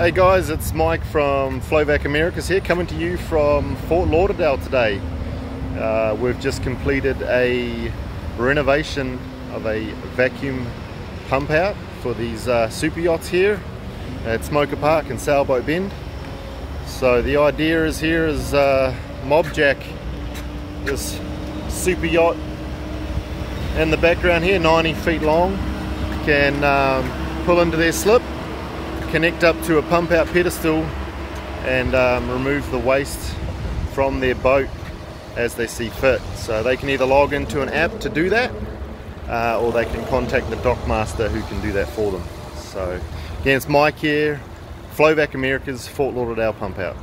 Hey guys, it's Mike from Flovac Americas here, coming to you from Fort Lauderdale today. Uh, we've just completed a renovation of a vacuum pump out for these uh, super yachts here at Smoker Park and Sailboat Bend. So the idea is here is uh, mob jack this super yacht in the background here, 90 feet long, can um, pull into their slip connect up to a pump out pedestal and um, remove the waste from their boat as they see fit. So they can either log into an app to do that uh, or they can contact the dockmaster who can do that for them. So again, it's Mike here, Flovac Americas, Fort Lauderdale Pump Out.